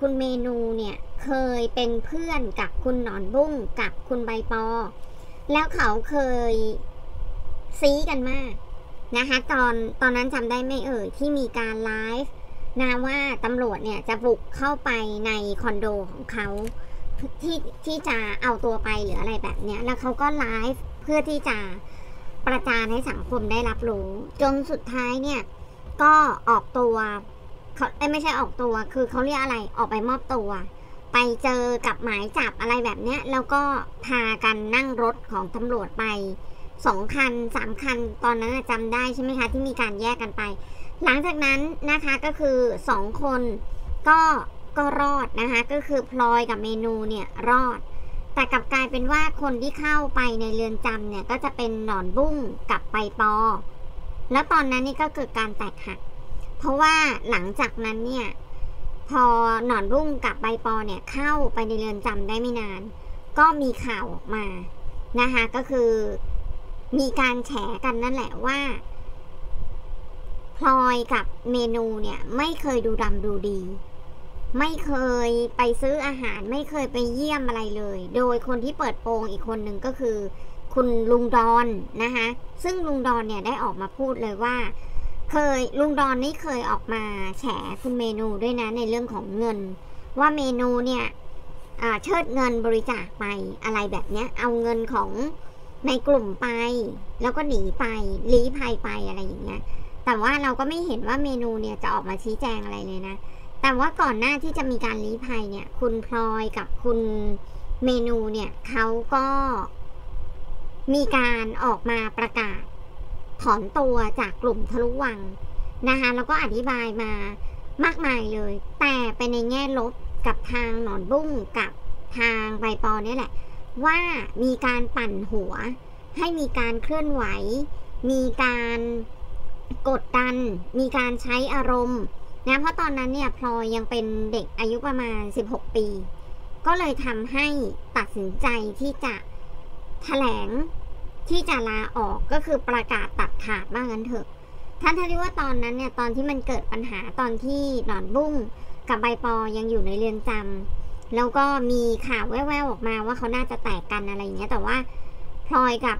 คุณเมนูเนี่ยเคยเป็นเพื่อนกับคุณหนอนบุ้งกับคุณใบปอ แล้วเขาเคยซีกันมากนะคะตอนตอนนั้นจำได้ไม่เอ่ยที่มีการไลฟ์นะว่าตำรวจเนี่ยจะบุกเข้าไปในคอนโดของเขาที่ที่จะเอาตัวไปหรืออะไรแบบเนี้ยแล้วเขาก็ไลฟ์เพื่อที่จะประจานให้สังคมได้รับรู้ จนสุดท้ายเนี่ยก็ออกตัว เขาเอ้ยไม่ใช่ออกตัว คือเขาเรียกอะไรออกไปมอบตัว ไปเจอกับหมายจับอะไรแบบเนี้ย แล้วก็พากันนั่งรถของตำรวจไปสองคันสามคัน ตอนนั้นจำได้ใช่ไหมคะ ที่มีการแยกกันไป หลังจากนั้นนะคะก็คือสองคนก็ก็รอดนะคะ ก็คือพลอยกับเมนูเนี่ยรอด แต่กลับกลายเป็นว่าคนที่เข้าไปในเรือนจำเนี่ยก็จะเป็นหนอนบุ้งกับไปปอ แล้วตอนนั้นนี่ก็เกิดการแตกหัก เพราะว่าหลังจากนั้นเนี่ยพอหนอนบุ้งกับใบปอเนี่ยเข้าไปในเรือนจำได้ไม่นาน ก็มีข่าวออกมานะคะก็คือมีการแฉกันนั่นแหละว่าพลอยกับเมนูเนี่ยไม่เคยดูดำดูดี ไม่เคยไปซื้ออาหารไม่เคยไปเยี่ยมอะไรเลย โดยคนที่เปิดโปงอีกคนหนึ่งก็คือ คุณลุงดอนนะคะซึ่งลุงดอนเนี่ยได้ออกมาพูดเลยว่า เคยลุงดอนนี่เคยออกมาแฉคุณเมนูด้วยนะในเรื่องของเงิน ว่าเมนูเนี่ยเชิดเงินบริจาคไปอะไรแบบเนี้ย เอาเงินของในกลุ่มไป แล้วก็หนีไปลี้ภัยไปอะไรอย่างเงี้ย แต่ว่าเราก็ไม่เห็นว่าเมนูเนี่ยจะออกมาชี้แจงอะไรเลยนะ แต่ว่าก่อนหน้าที่จะมีการลี้ภัยเนี่ย คุณพลอยกับคุณเมนูเนี่ยเขาก็มีการออกมาประกาศ ถอนตัวจากกลุ่มทะลุวังนะคะแล้วก็อธิบายมามากมายเลย แต่เป็นในแง่ลบกับทางหนอนบุ้งกับทางใบปอเนี่ยแหละ ว่ามีการปั่นหัว ให้มีการเคลื่อนไหว มีการกดดัน มีการใช้อารมณ์นะเพราะตอนนั้นเนี่ยพลอยยังเป็นเด็กอายุประมาณ 16 ปี ก็เลยทำให้ตัดสินใจที่จะแถลง ที่จะลาออกก็คือประกาศตัดขาดว่างั้นเถอะท่านทที่ว่าตอนนั้นเนี่ยตอนที่มันเกิดปัญหาตอนที่หนอนบุ้งกับใบปอยังอยู่ในเรือนจำแล้วก็มีข่าวแว่วๆออกมาว่าเขาน่าจะแตกกันอะไรอย่างเงี้ยแต่ว่าพลอยกับ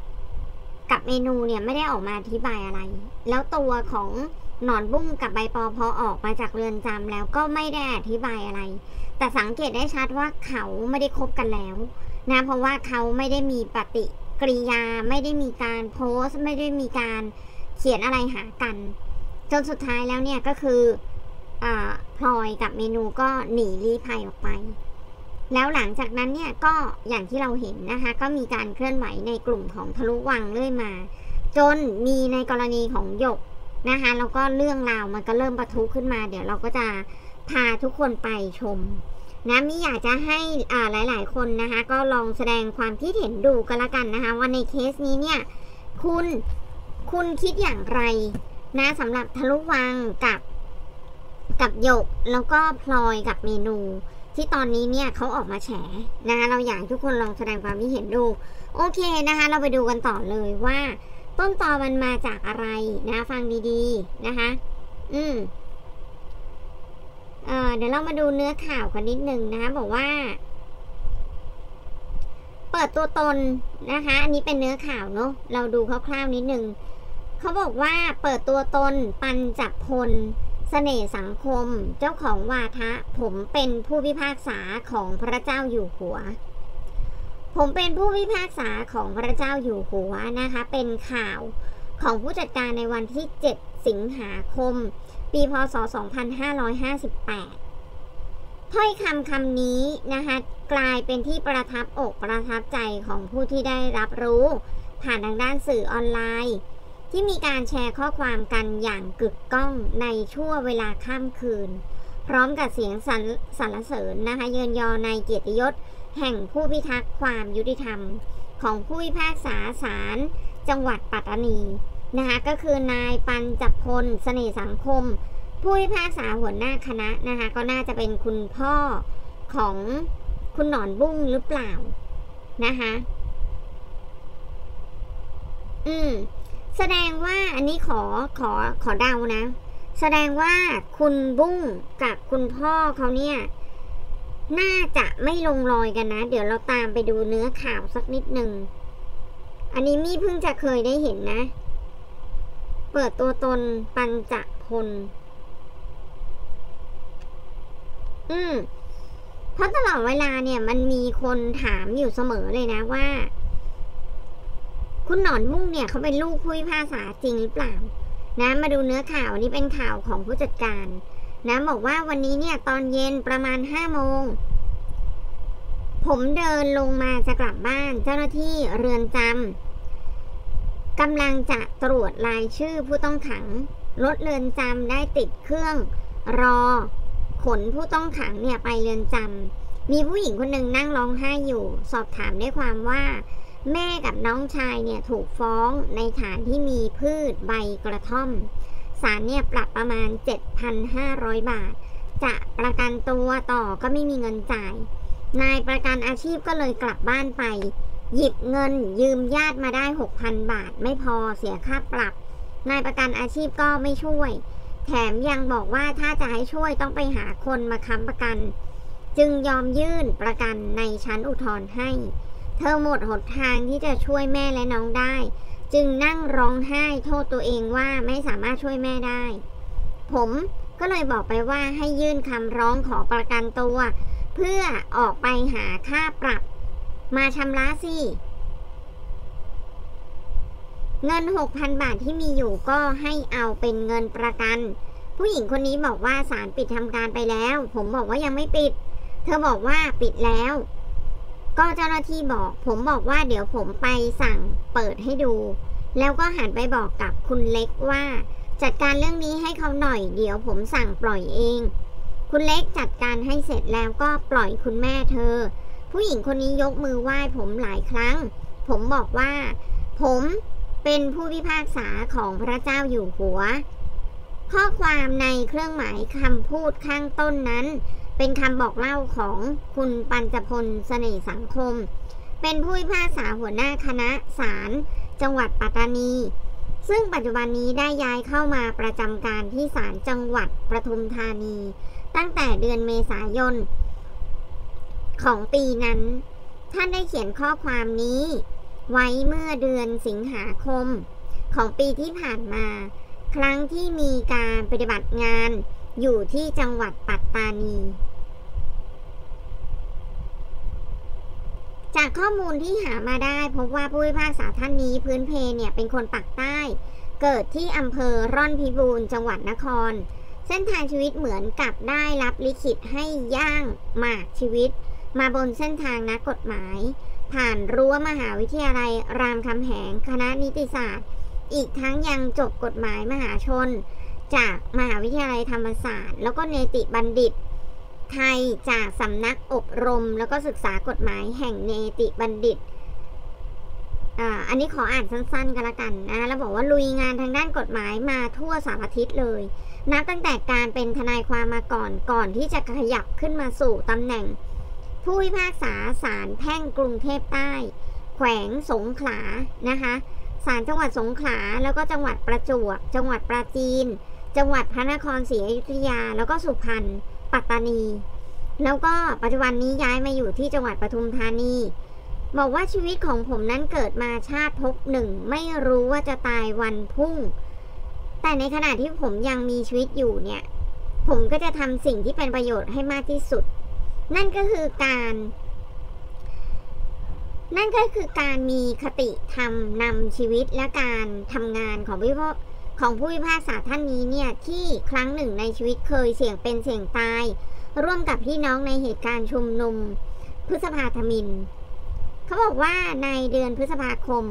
กับเมนูเนี่ยไม่ได้ออกมาอธิบายอะไร แล้วตัวของหนอนบุ้งกับใบปอพอออกมาจากเรือนจำแล้วก็ไม่ได้อธิบายอะไร แต่สังเกตได้ชัดว่าเขาไม่ได้คบกันแล้วนะเพราะว่าเขาไม่ได้มีปฏิ กริยาไม่ได้มีการโพสต์ ไม่ได้มีการเขียนอะไรหากัน จนสุดท้ายแล้วเนี่ยก็คืออพลอยกับเมนูก็หนีลี้ภัยออกไป แล้วหลังจากนั้นเนี่ยก็อย่างที่เราเห็นนะคะ ก็มีการเคลื่อนไหวในกลุ่มของทะลุวังเรื่อยมา จนมีในกรณีของหยกนะคะแล้วก็เรื่องราวมันก็เริ่มประทุขึ้นมา เดี๋ยวเราก็จะพาทุกคนไปชม นะมิอยากจะให้อ่าหลาย ๆ คนนะคะ ก็ลองแสดงความคิดเห็นดูกันละกันนะคะว่าในเคสนี้เนี่ยคุณคุณคิดอย่างไรนะสำหรับทะลุวังกับกับหยกแล้วก็พลอยกับเมนู ที่ตอนนี้เนี่ยเขาออกมาแฉนะคะเราอยากให้ทุกคนลองแสดงความคิดเห็นดู โอเคนะคะ เราไปดูกันต่อเลยว่า ต้นตอมันมาจากอะไรนะ ฟังดีๆนะคะ อืม เเดี๋ยวเรามาดูเนื้อข่าวกันนิดนึงนะคะบอกว่า เปิดตัวตนนะคะ อันนี้เป็นเนื้อข่าวเนาะเราดูคร่าวๆนิดนึงเขาบอกว่าเปิดตัวตนปันจับพลเสน่ห์สังคม เจ้าของวาทะ ผมเป็นผู้พิพากษาของพระเจ้าอยู่หัว ผมเป็นผู้พิพากษาของพระเจ้าอยู่หัวนะคะ เป็นข่าวของผู้จัดการในวันที่ 7 สิงหาคม ปีพศ 2558 ถ้อยคำคำนี้นะคะกลายเป็นที่ประทับอกประทับใจของผู้ที่ได้รับรู้ ผ่านทางด้านสื่อออนไลน์ ที่มีการแชร์ข้อความกันอย่างกึกก้องในช่วงเวลาข้ามคืน พร้อมกับเสียงสรรสรรเสริญนะคะเยินยอในเกียรติยศ แห่งผู้พิทักษ์ความยุติธรรม ของผู้พิพากษาศาลจังหวัดปัตตานี นะคะก็คือนายปัญจพลเสน่ห์สังคม ผู้พิพากษาหัวหน้าคณะนะคะก็น่าจะเป็นคุณพ่อของคุณหนอนบุ้งหรือเปล่านะคะอืมแสดงว่าอันนี้ขอขอขอเดานะ แสดงว่าคุณบุ้งกับคุณพ่อเขาเนี่ยน่าจะไม่ลงรอยกันนะ เดี๋ยวเราตามไปดูเนื้อข่าวสักนิดหนึ่ง อันนี้มี่เพิ่งจะเคยได้เห็นนะ ปิดตัวตนปัญจพล อืมเพราะตลอดเวลาเนี่ย มันมีคนถามอยู่เสมอเลยนะว่า คุณหนอนมุ่งเนี่ยเขาเป็นลูกผู้พิพากษาจริงหรือเปล่า นะ มาดูเนื้อข่าวนนี้เป็นข่าวของผู้จัดการ นะ บอกว่าวันนี้เนี่ย ตอนเย็นประมาณห้าโมงผมเดินลงมาจะกลับบ้าน เจ้าหน้าที่เรือนจำ กำลังจะตรวจรายชื่อผู้ต้องขัง รถเรือนจำได้ติดเครื่อง รอ ขนผู้ต้องขังเนี่ยไปเรือนจำมีผู้หญิงคนหนึ่งนั่งร้องไห้อยู่ สอบถามได้ความว่า แม่กับน้องชายเนี่ยถูกฟ้องในฐานที่มีพืชใบกระท่อมศาลเนี่ยปรับประมาณ 7,500 บาท จะประกันตัวต่อก็ไม่มีเงินจ่าย นายประกันอาชีพก็เลยกลับบ้านไป หยิบเงินยืมญาติมาได้ 6,000 บาท ไม่พอเสียค่าปรับ นายประกันอาชีพก็ไม่ช่วย แถมยังบอกว่าถ้าจะให้ช่วยต้องไปหาคนมาค้ำประกัน จึงยอมยื่นประกันในชั้นอุทธรณ์ให้ เธอหมดหนทางที่จะช่วยแม่และน้องได้ จึงนั่งร้องไห้โทษตัวเองว่าไม่สามารถช่วยแม่ได้ ผมก็เลยบอกไปว่าให้ยื่นคำร้องขอประกันตัว เพื่อออกไปหาค่าปรับ มาชำระสิ เงิน 6,000 บาทที่มีอยู่ก็ให้เอาเป็นเงินประกัน ผู้หญิงคนนี้บอกว่าศาลปิดทำการไปแล้ว ผมบอกว่ายังไม่ปิด เธอบอกว่าปิดแล้ว ก็เจ้าหน้าที่บอก ผมบอกว่าเดี๋ยวผมไปสั่งเปิดให้ดู แล้วก็หันไปบอกกับคุณเล็กว่า จัดการเรื่องนี้ให้เขาหน่อย เดี๋ยวผมสั่งปล่อยเอง คุณเล็กจัดการให้เสร็จแล้วก็ปล่อยคุณแม่เธอ ผู้หญิงคนนี้ยกมือไหว้ผมหลายครั้ง ผมบอกว่า ผมเป็นผู้พิพากษาของพระเจ้าอยู่หัว ข้อความในเครื่องหมายคำพูดข้างต้นนั้น เป็นคำบอกเล่าของคุณปัญจพลเสน่ห์สังคม เป็นผู้พิพากษาหัวหน้าคณะศาลจังหวัดปัตตานี ซึ่งปัจจุบันนี้ได้ย้ายเข้ามาประจำการที่ศาลจังหวัดประทุมธานี ตั้งแต่เดือนเมษายน ของปีนั้น ท่านได้เขียนข้อความนี้ ไว้เมื่อเดือนสิงหาคม ของปีที่ผ่านมา ครั้งที่มีการปฏิบัติงานอยู่ที่จังหวัดปัตตานี จากข้อมูลที่หามาได้พบว่าผู้พิพากษาท่านนี้พื้นเพเนี่ยเป็นคนปักใต้ เกิดที่อำเภอร่อนพิบูรณ์จังหวัดนคร เส้นทางชีวิตเหมือนกับได้รับลิขิตให้ย่างหมากชีวิต มาบนเส้นทางนักกฎหมาย ผ่านรั้วมหาวิทยาลัยรามคำแหงคณะนิติศาสตร์ อีกทั้งยังจบกฎหมายมหาชน จากมหาวิทยาลัยธรรมศาสตร์ แล้วก็เนติบัณฑิต ไทยจากสำนักอบรม แล้วก็ศึกษากฎหมายแห่งเนติบัณฑิตอันนี้ขออ่านสั้นๆ กันละกันนะ แล้วบอกว่าลุยงานทางด้านกฎหมายมาทั่วสารทิศเลย นับตั้งแต่การเป็นทนายความมาก่อน ก่อนที่จะขยับขึ้นมาสู่ตำแหน่ง ผู้พิพากษาศาลแพ่งกรุงเทพใต้ แขวงสงขลานะคะศาลจังหวัดสงขลาแล้วก็จังหวัดประจวบ จังหวัดปราจีน จังหวัดพระนครศรีอยุธยา แล้วก็สุพรรณปัตตานี แล้วก็ปัจจุบันนี้ย้ายมาอยู่ที่จังหวัดปทุมธานี บอกว่าชีวิตของผมนั้นเกิดมาชาติภพหนึ่ง ไม่รู้ว่าจะตายวันพุ่ง แต่ในขณะที่ผมยังมีชีวิตอยู่เนี่ย ผมก็จะทำสิ่งที่เป็นประโยชน์ให้มากที่สุด นั่นก็คือการ นั่นก็คือการมีคติธรรมนำชีวิตและการทำงานของผู้พิพากของผู้พิพากษาท่านนี้เนี่ยที่ครั้งหนึ่งในชีวิตเคยเสี่ยงเป็นเสี่ยงตาย ร่วมกับพี่น้องในเหตุการณ์ชุมนุมพฤษภาธมิน เขาบอกว่าในเดือนพฤษภาคม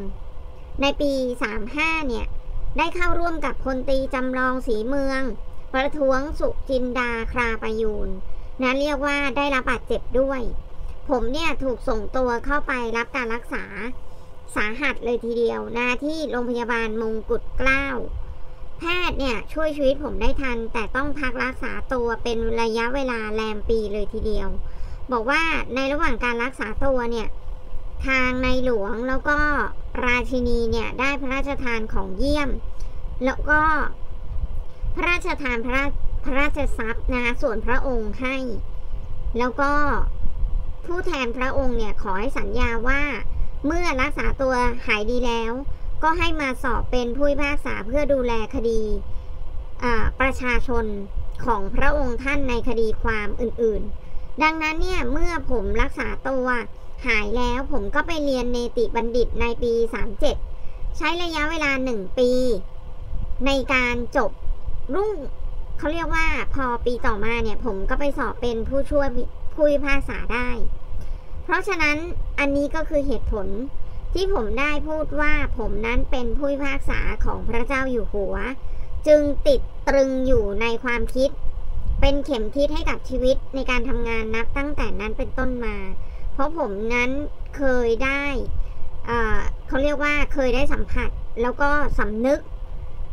ในปี 35 เนี่ย ได้เข้าร่วมกับพลตีจำลองสีเมือง ประท้วงสุจินดาคราประยูน นะเรียกว่าได้รับบาดเจ็บด้วย ผมเนี่ยถูกส่งตัวเข้าไปรับการรักษาสาหัสเลยทีเดียวนะที่โรงพยาบาลมงกุฎเกล้า แพทย์เนี่ยช่วยชีวิตผมได้ทัน แต่ต้องพักรักษาตัวเป็นระยะเวลาแรมปีเลยทีเดียว บอกว่าในระหว่างการรักษาตัวเนี่ยทางในหลวงแล้วก็ราชินีเนี่ยได้พระราชทานของเยี่ยม แล้วก็พระราชทานพระ ราพระราชทรัพย์นะคะส่วนพระองค์ให้ แล้วก็ผู้แทนพระองค์เนี่ยขอให้สัญญาว่า เมื่อรักษาตัวหายดีแล้ว ก็ให้มาสอบเป็นผู้พิพากษาเพื่อดูแลคดีประชาชนของพระองค์ท่านในคดีความอื่นๆ ดังนั้นเนี่ยเมื่อผมรักษาตัวหายแล้วผมก็ไปเรียนเนติบัณฑิตในปี 37 ใช้ระยะเวลาหนึ่งปี ในการจบรุ่ง เขาเรียกว่าพอปีต่อมาเนี่ยผมก็ไปสอบเป็นผู้ช่วยผู้พิพากษาได้ เพราะฉะนั้นอันนี้ก็คือเหตุผลที่ผมได้พูดว่าผมนั้นเป็นผู้พิพากษาของพระเจ้าอยู่หัว จึงติดตรึงอยู่ในความคิด เป็นเข็มทิศให้กับชีวิตในการทำงานนับตั้งแต่นั้นเป็นต้นมา เพราะผมนั้นเคยได้เขาเรียกว่าเคยได้สัมผัส แล้วก็สำนึก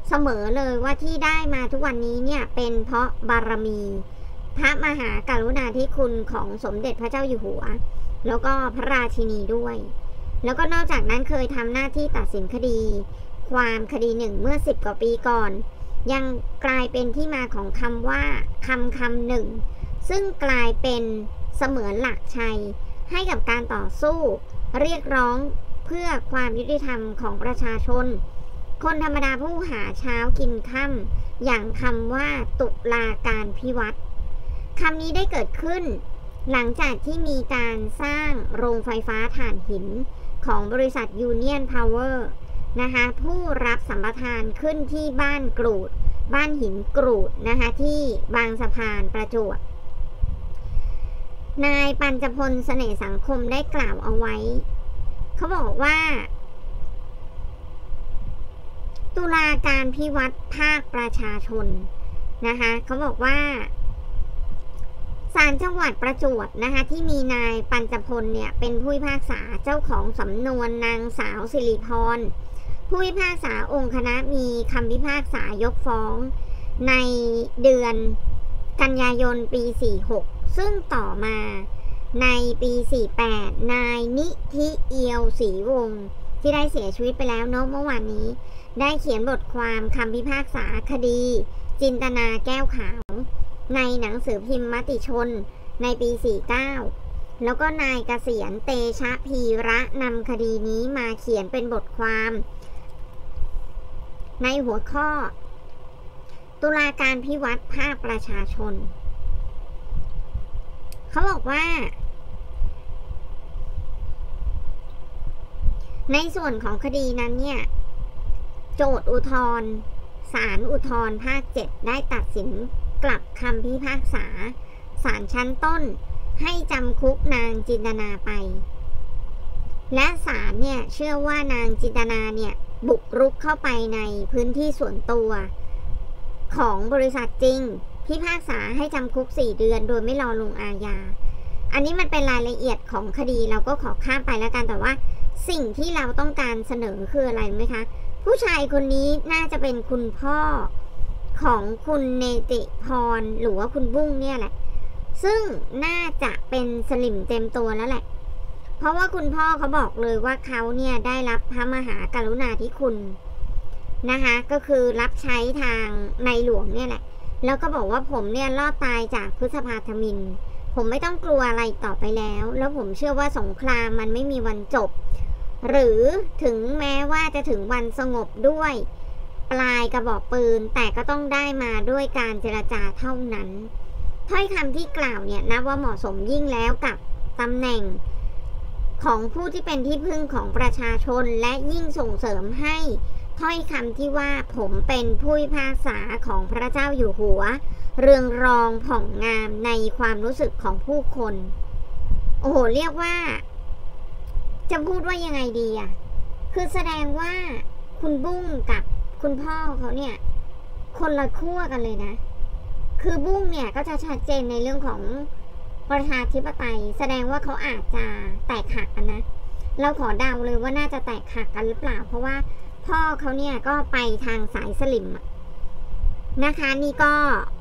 เสมอเลยว่าที่ได้มาทุกวันนี้เนี่ยเป็นเพราะบารมี พระมหาการุณาธิคุณของสมเด็จพระเจ้าอยู่หัว แล้วก็พระราชินีด้วย แล้วก็นอกจากนั้นเคยทำหน้าที่ตัดสินคดี ความคดีหนึ่งเมื่อสิบกว่าปีก่อน ยังกลายเป็นที่มาของคำว่าคำคำหนึ่ง ซึ่งกลายเป็นเสมือนหลักชัย ให้กับการต่อสู้ เรียกร้องเพื่อความยุติธรรมของประชาชน คนธรรมดาผู้หาเช้ากินค่ำอย่างคำว่าตุลาการพิวัตรคำนี้ได้เกิดขึ้น หลังจากที่มีการสร้างโรงไฟฟ้าถ่านหินของบริษัทยูเนียนพาวเวอร์นะคะผู้รับสัมปทานขึ้นที่บ้านกรูด บ้านหินกรูดนะคะที่บางสะพานประจวบนายปัญจพลเสน่ห์สังคมได้กล่าวเอาไว้ เขาบอกว่า ตุลาการภิวัตน์ภาคประชาชนนะคะเขาบอกว่าศาลจังหวัดประจวบนะคะที่มีนายปัญจพลเนี่ยเป็นผู้พิพากษาเจ้าของสำนวนนางสาวสิริพร ผู้พิพากษาองค์คณะมีคำพิพากษายกฟ้องในเดือนกันยายนปี 46 ซึ่งต่อมาในปี 48 นายนิธิเอียวศรีวงศ์ที่ได้เสียชีวิตไปแล้วเนาะเมื่อวานนี้ ได้เขียนบทความคำพิพากษาคดี จินตนาแก้วขาว ในหนังสือพิมพ์มติชน ในปี 49 แล้วก็นายเกษียณเตชะพีระนำคดีนี้มาเขียนเป็นบทความ ในหัวข้อ ตุลาการพิวัตรภาคประชาชน เขาบอกว่าในส่วนของคดีนั้นเนี่ย โจทอุทธรศาลอุทธรภาคเจ็ดได้ตัดสินกลับคำพิพากษาศาลชั้นต้น ให้จำคุกนางจินตนาไป และศาลเนี่ยเชื่อว่านางจินตนาเนี่ยบุกรุกเข้าไปในพื้นที่ส่วนตัว ของบริษัทจริงพิพากษาให้จำคุก 4 เดือนโดยไม่รอลงอาญา อันนี้มันเป็นรายละเอียดของคดีเราก็ขอข้ามไปแล้วกันแต่ว่า สิ่งที่เราต้องการเสนอคืออะไรไหมคะ ผู้ชายคนนี้น่าจะเป็นคุณพ่อของคุณเนติพรหรือว่าคุณบุ้งเนี่ยแหละ ซึ่งน่าจะเป็นสลิมเต็มตัวแล้วแหละ เพราะว่าคุณพ่อเขาบอกเลยว่าเขาเนี่ยได้รับพระมหากรุณาธิคุณนะคะ ก็คือรับใช้ทางในหลวงเนี่ยแหละ แล้วก็บอกว่าผมเนี่ยรอดตายจากพฤษภาธมิน ผมไม่ต้องกลัวอะไรต่อไปแล้ว แล้วผมเชื่อว่าสงครามมันไม่มีวันจบ หรือถึงแม้ว่าจะถึงวันสงบด้วย ปลายกระบอกปืนแต่ก็ต้องได้มาด้วยการเจรจาเท่านั้น ถ้อยคำที่กล่าวเนี่ยนับว่าเหมาะสมยิ่งแล้วกับตำแหน่งของผู้ที่เป็นที่พึ่งของประชาชนและยิ่งส่งเสริมให้ถ้อยคำที่ว่าผมเป็นผู้พิพากษาของพระเจ้าอยู่หัว เรืองรองผ่องงามในความรู้สึกของผู้คน โอ้โห เรียกว่า จะพูดว่ายังไงดีอะ คือแสดงว่าคุณบุ้งกับคุณพ่อเขาเนี่ย คนละขั้วกันเลยนะ คือบุ้งเนี่ยก็จะชัดเจนในเรื่องของประชาธิปไตย แสดงว่าเขาอาจจะแตกหักกันนะ เราขอเดาเลยว่าน่าจะแตกหักกันหรือเปล่า เพราะว่าพ่อเขาเนี่ยก็ไปทางสายสลิมนะคะนี่ก็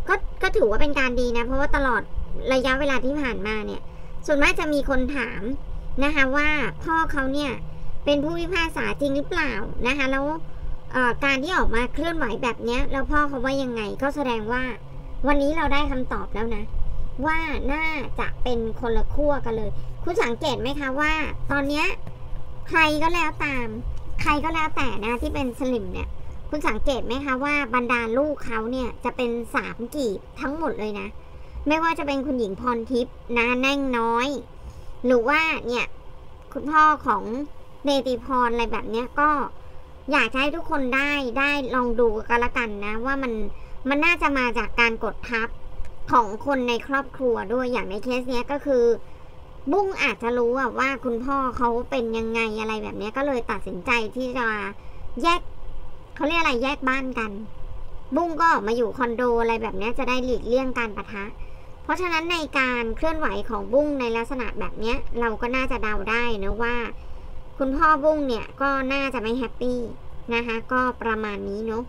ก็ก็ถือว่าเป็นการดีนะ เพราะว่าตลอดระยะเวลาที่ผ่านมาเนี่ย ส่วนมากจะมีคนถาม นะคะว่าพ่อเขาเนี่ยเป็นผู้พิพากษาจริงหรือเปล่านะคะแล้วการที่ออกมาเคลื่อนไหวแบบนี้แล้วพ่อเขาว่ายังไงก็แสดงว่า วันนี้เราได้คำตอบแล้วนะ ว่าน่าจะเป็นคนละขั้วกันเลย คุณสังเกตไหมคะว่า ตอนเนี้ยใครก็แล้วตาม ใครก็แล้วแต่นะที่เป็นสลิมเนี่ย คุณสังเกตไหมคะว่าบรรดาลูกเขาเนี่ยจะเป็นสามกีบทั้งหมดเลยนะ ไม่ว่าจะเป็นคุณหญิงพรทิพย์นะแน่งน้อย หรือว่าเนี่ยคุณพ่อของเนติพรอะไรแบบเนี้ยก็อยากจะให้ทุกคนได้ได้ลองดูกันละกันนะ ว่ามันมันน่าจะมาจากการกดทับของคนในครอบครัวด้วยอย่างในเคสเนี้ยก็คือ บุ้งอาจจะรู้ว่าคุณพ่อเขาเป็นยังไงอะไรแบบเนี้ยก็เลยตัดสินใจที่จะแยกเขาเรียกอะไรแยกบ้านกัน บุ้งก็ออกมาอยู่คอนโดอะไรแบบนี้จะได้หลีกเลี่ยงการปะทะ เพราะฉะนั้นในการเคลื่อนไหวของบุ้งในลักษณะแบบนี้เราก็น่าจะเดาได้นะว่า คุณพ่อบุ้งเนี่ยก็น่าจะไม่แฮปปี้นะคะก็ประมาณนี้เนาะ